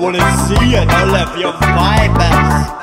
wanna see it, all of your fibers.